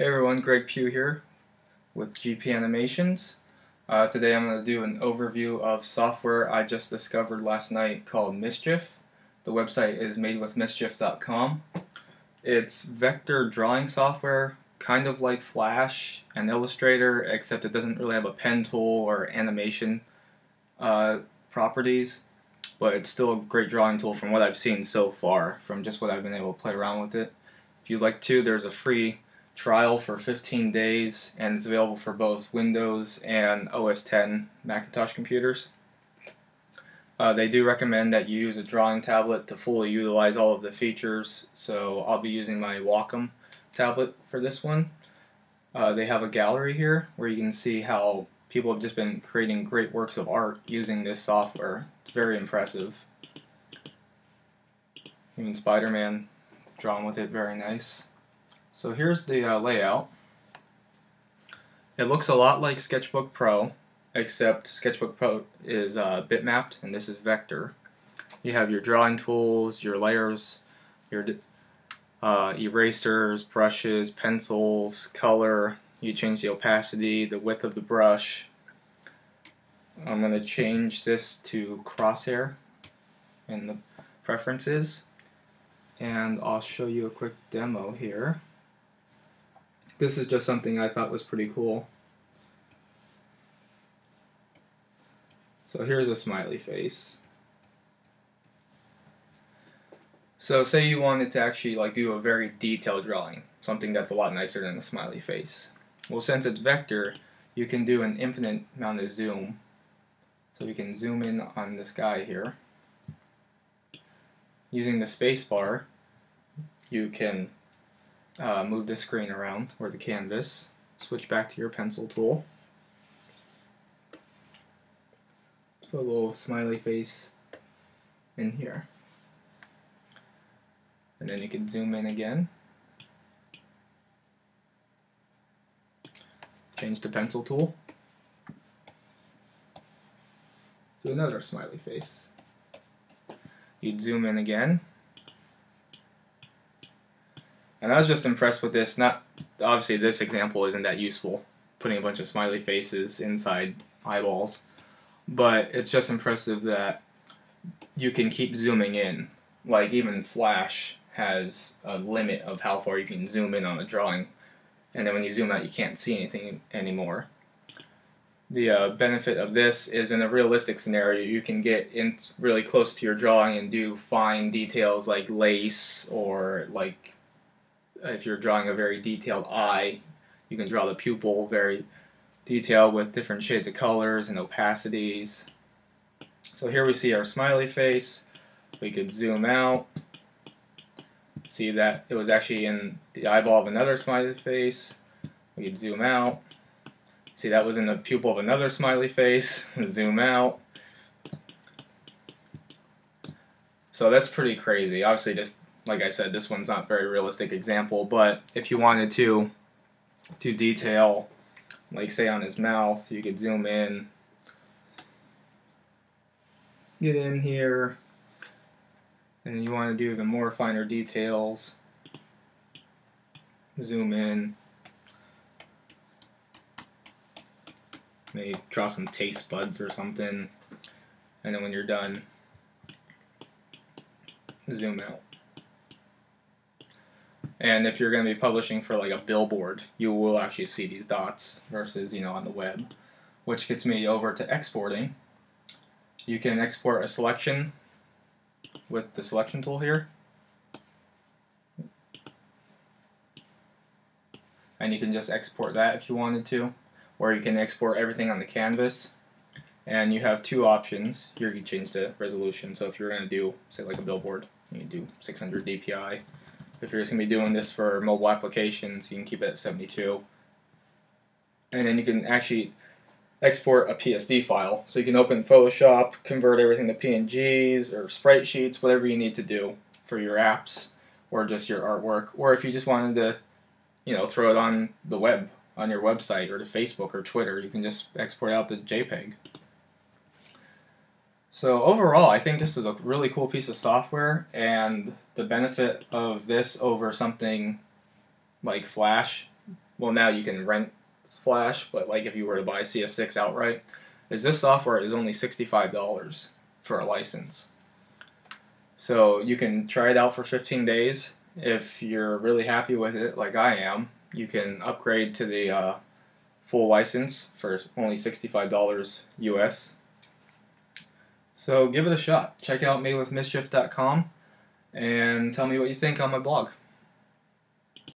Hey everyone, Greg Pugh here with GP Animations. Uh, today I'm going to do an overview of software I just discovered last night called Mischief. The website is madewithmischief.com. It's vector drawing software, kind of like Flash and Illustrator, except it doesn't really have a pen tool or animation uh, properties, but it's still a great drawing tool from what I've seen so far, from just what I've been able to play around with it. If you'd like to, there's a free trial for 15 days and it's available for both Windows and OS 10 Macintosh computers. Uh, they do recommend that you use a drawing tablet to fully utilize all of the features, so I'll be using my Wacom tablet for this one. Uh, they have a gallery here where you can see how people have just been creating great works of art using this software. It's very impressive. Even Spider-Man drawn with it, very nice. So here's the uh, layout. It looks a lot like Sketchbook Pro, except Sketchbook Pro is uh, bitmapped and this is vector. You have your drawing tools, your layers, your uh, erasers, brushes, pencils, color. You change the opacity, the width of the brush. I'm going to change this to crosshair in the preferences and I'll show you a quick demo here. This is just something I thought was pretty cool. So here's a smiley face. So say you wanted to actually like do a very detailed drawing, something that's a lot nicer than a smiley face. Well since it's vector, you can do an infinite amount of zoom. So we can zoom in on this guy here. Using the spacebar, you can uh, move the screen around or the canvas, switch back to your pencil tool. Put a little smiley face in here. And then you can zoom in again. Change the pencil tool. Do another smiley face. You'd zoom in again and I was just impressed with this. Not obviously this example isn't that useful, putting a bunch of smiley faces inside eyeballs, but it's just impressive that you can keep zooming in. Like even Flash has a limit of how far you can zoom in on a drawing, and then when you zoom out, you can't see anything anymore. The uh, benefit of this is in a realistic scenario, you can get in really close to your drawing and do fine details like lace or like if you're drawing a very detailed eye, you can draw the pupil very detailed with different shades of colors and opacities. So here we see our smiley face. We could zoom out, see that it was actually in the eyeball of another smiley face. We could zoom out, see that was in the pupil of another smiley face. zoom out. So that's pretty crazy. Obviously, just like I said, this one's not very realistic example, but if you wanted to to detail, like say on his mouth, you could zoom in, get in here, and then you want to do even more finer details, zoom in, maybe draw some taste buds or something, and then when you're done, zoom out. And if you're going to be publishing for like a billboard, you will actually see these dots versus, you know, on the web. Which gets me over to exporting. You can export a selection with the selection tool here. And you can just export that if you wanted to. Or you can export everything on the canvas. And you have two options. Here you can change the resolution. So if you're going to do, say like a billboard, you can do 600 dpi if you're just going to be doing this for mobile applications, you can keep it at 72. And then you can actually export a PSD file. So you can open Photoshop, convert everything to PNGs or sprite sheets, whatever you need to do for your apps or just your artwork. Or if you just wanted to, you know, throw it on the web, on your website or to Facebook or Twitter, you can just export out the JPEG. So overall, I think this is a really cool piece of software, and the benefit of this over something like Flash well now you can rent Flash, but like if you were to buy CS6 outright, is this software is only $65 for a license. So you can try it out for 15 days. If you're really happy with it, like I am, you can upgrade to the uh, full license for only $65 US. So give it a shot. Check out madewithmischief.com and tell me what you think on my blog.